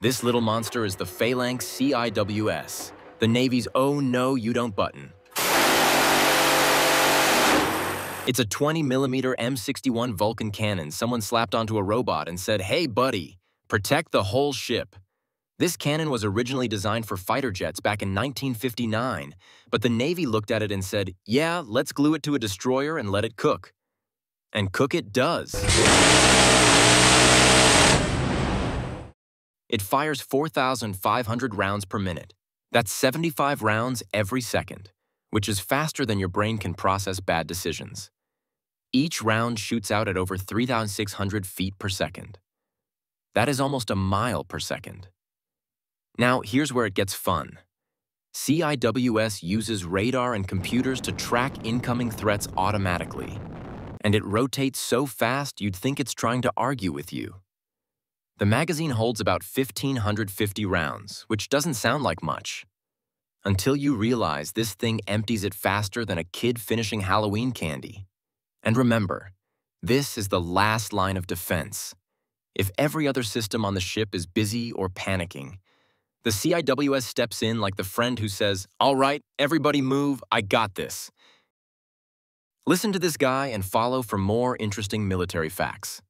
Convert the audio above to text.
This little monster is the Phalanx CIWS, the Navy's Oh No You Don't button. It's a 20 millimeter M61 Vulcan cannon someone slapped onto a robot and said, Hey, buddy, protect the whole ship. This cannon was originally designed for fighter jets back in 1959, but the Navy looked at it and said, yeah, let's glue it to a destroyer and let it cook. And cook it does. It fires 4,500 rounds per minute. That's 75 rounds every second, which is faster than your brain can process bad decisions. Each round shoots out at over 3,600 feet per second. That is almost a mile per second. Now, here's where it gets fun. CIWS uses radar and computers to track incoming threats automatically, and it rotates so fast you'd think it's trying to argue with you. The magazine holds about 1,550 rounds, which doesn't sound like much. Until you realize this thing empties it faster than a kid finishing Halloween candy. And remember, this is the last line of defense. If every other system on the ship is busy or panicking, the CIWS steps in like the friend who says, All right, everybody move, I got this. Listen to this guy and follow for more interesting military facts.